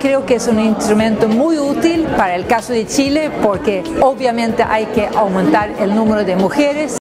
creo que es un instrumento muy útil para el caso de Chile porque obviamente hay que aumentar el número de mujeres.